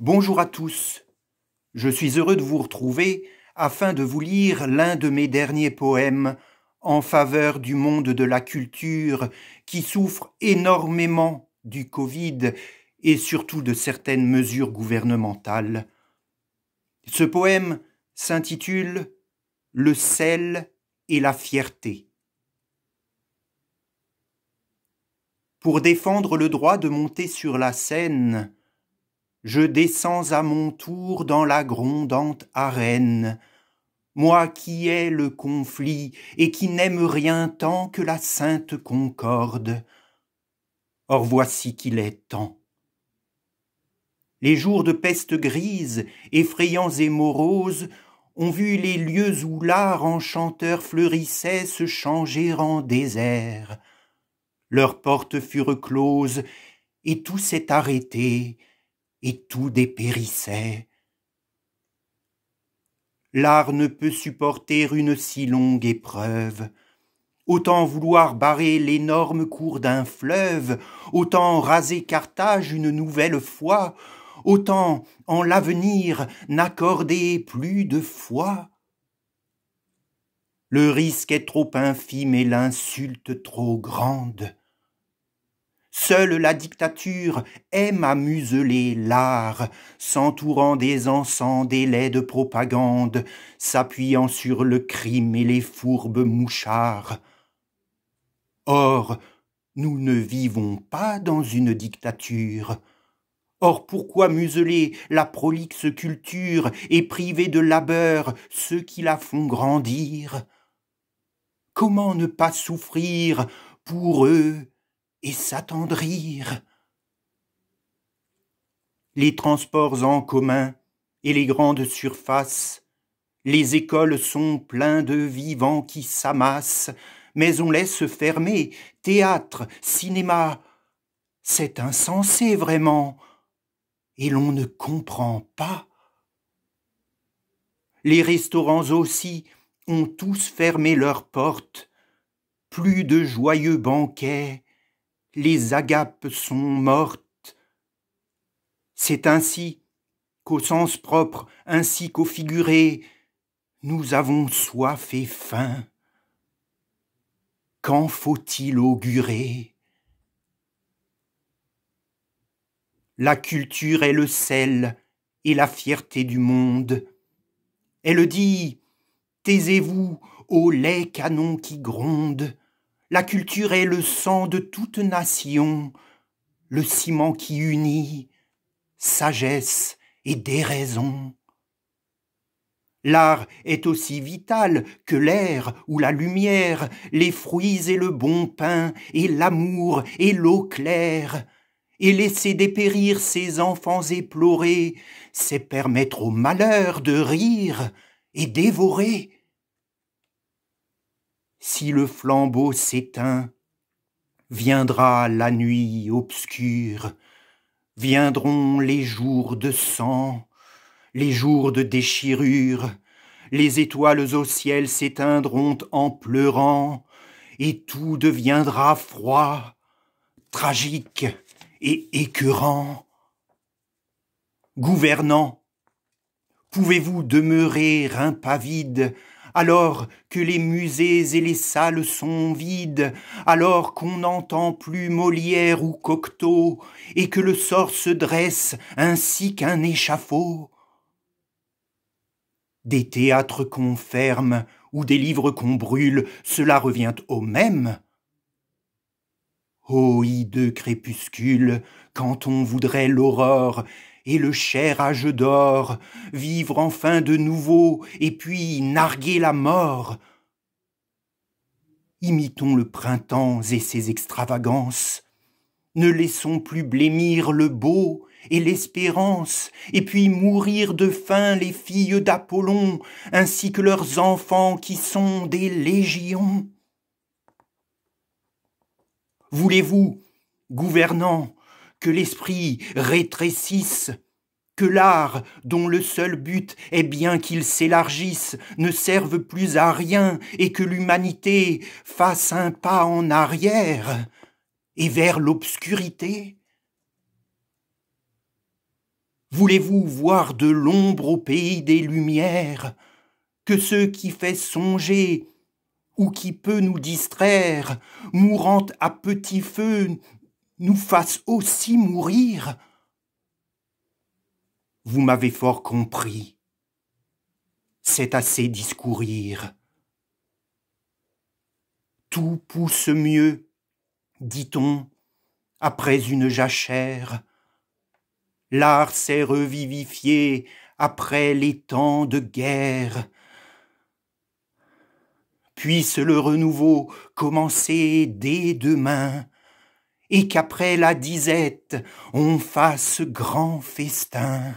Bonjour à tous. Je suis heureux de vous retrouver afin de vous lire l'un de mes derniers poèmes en faveur du monde de la culture qui souffre énormément du Covid et surtout de certaines mesures gouvernementales. Ce poème s'intitule Le sel et la fierté. Pour défendre le droit de monter sur la scène, je descends à mon tour dans la grondante arène, moi qui ai le conflit et qui n'aime rien tant que la sainte concorde. Or voici qu'il est temps. Les jours de peste grise, effrayants et moroses, ont vu les lieux où l'art enchanteur fleurissait se changer en désert. Leurs portes furent closes, et tout s'est arrêté, et tout dépérissait. L'art ne peut supporter une si longue épreuve. Autant vouloir barrer l'énorme cours d'un fleuve, autant raser Carthage une nouvelle fois, autant en l'avenir n'accorder plus de foi. Le risque est trop infime et l'insulte trop grande. Seule la dictature aime à museler l'art, s'entourant des encens des laits de propagande, s'appuyant sur le crime et les fourbes mouchards. Or, nous ne vivons pas dans une dictature. Or pourquoi museler la prolixe culture et priver de labeur ceux qui la font grandir? Comment ne pas souffrir pour eux et s'attendrir. Les transports en commun et les grandes surfaces, les écoles sont pleins de vivants qui s'amassent, mais on laisse fermer théâtre, cinéma. C'est insensé vraiment, et l'on ne comprend pas. Les restaurants aussi ont tous fermé leurs portes, plus de joyeux banquets, les agapes sont mortes. C'est ainsi qu'au sens propre ainsi qu'au figuré, nous avons soif et faim. Qu'en faut-il augurer? La culture est le sel et la fierté du monde. Elle dit Taisez-vous, ô lait canon qui gronde, la culture est le sang de toute nation, le ciment qui unit sagesse et déraison. L'art est aussi vital que l'air ou la lumière, les fruits et le bon pain, et l'amour et l'eau claire. Et laisser dépérir ses enfants éplorés, c'est permettre au malheur de rire et dévorer si le flambeau s'éteint, viendra la nuit obscure, viendront les jours de sang, les jours de déchirure, les étoiles au ciel s'éteindront en pleurant, et tout deviendra froid, tragique et écœurant. Gouvernant, pouvez-vous demeurer impavide alors que les musées et les salles sont vides, alors qu'on n'entend plus Molière ou Cocteau, et que le sort se dresse ainsi qu'un échafaud. Des théâtres qu'on ferme ou des livres qu'on brûle, cela revient au même. Ô hideux crépuscule, quand on voudrait l'aurore, et le cher âge d'or, vivre enfin de nouveau, et puis narguer la mort. Imitons le printemps et ses extravagances, ne laissons plus blêmir le beau et l'espérance, et puis mourir de faim les filles d'Apollon, ainsi que leurs enfants qui sont des légions. Voulez-vous, gouvernants, que l'esprit rétrécisse, que l'art, dont le seul but est bien qu'il s'élargisse, ne serve plus à rien et que l'humanité fasse un pas en arrière et vers l'obscurité. Voulez-vous voir de l'ombre au pays des lumières, que ce qui fait songer ou qui peut nous distraire, mourant à petit feu, nous fasse aussi mourir Vous m'avez fort compris. C'est assez discourir. Tout pousse mieux, dit-on, après une jachère. L'art s'est revivifié après les temps de guerre. Puisse le renouveau commencer dès demain, et qu'après la disette on fasse grand festin.